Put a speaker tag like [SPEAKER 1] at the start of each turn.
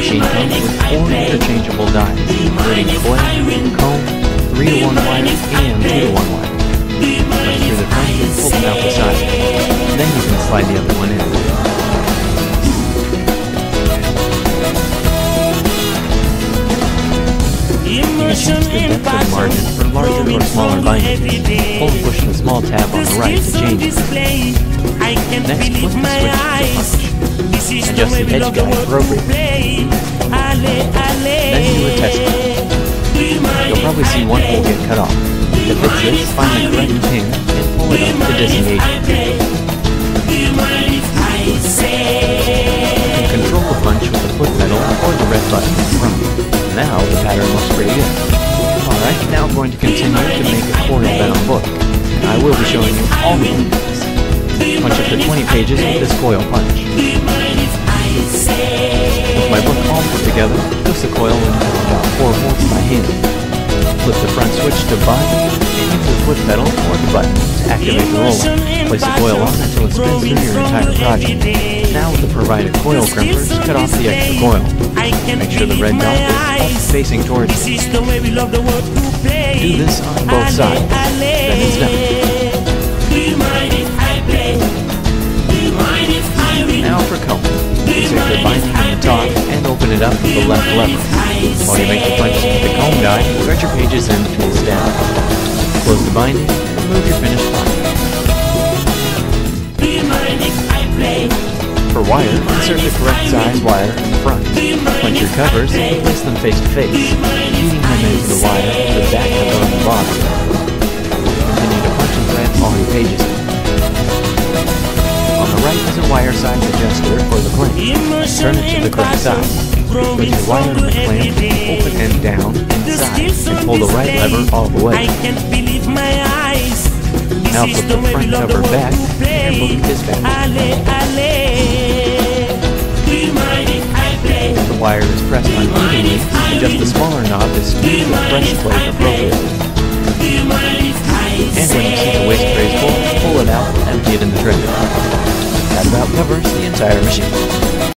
[SPEAKER 1] machine comes with four interchangeable dies, including coil, comb, 3 to 1 wire, and 2 to 1 wire. Run through the front and pull them out the side. Then you can slide the other one in. You can change the depth of the margin for larger or smaller bindings. Pull and push the small tab on the right to change it. Next, flip the switch to punch. Adjust the edge guide appropriately. Then do a test cut. You'll probably see one hole get cut off. To fix this, find the correct pin and pull it up to disengage. You can control the punch with the foot pedal or the red button in front. Now the pattern looks pretty good. Alright, now I'm going to continue to make a coil-bound book. And I will be showing you all the movements. Punch up to 20 pages with this coil punch. My book all put together, twist the coil into about 4 volts by hand. Flip the front switch to bind, and use the foot pedal or the button to activate the roller. Place the coil on until it spins through your entire project. Now with the provided coil crimpers, cut off the extra coil. Make sure the red dot is up facing towards you. Do this on both sides, then it's done. It up with the left lever. While you make the punches with the comb guide, thread your pages in face down. Close the binding and remove your finished product. For wire, insert the correct size wire in the front. Punch your covers and place them face to face, feeding them into the wire with the back cover on the bottom. Continue to punch and thread all your pages. On the right is a wire size adjuster for the clamp. Turn it to the correct side. Put wire in the clamp, open and down, inside, and pull the right lever all the way. Now flip the front cover back, and your book is back. If the wire is pressed unevenly, adjust the smaller knob to squeeze the fresh plate appropriately. And when you see the waste trays full, pull it out and empty it in the tray. That about covers the entire machine.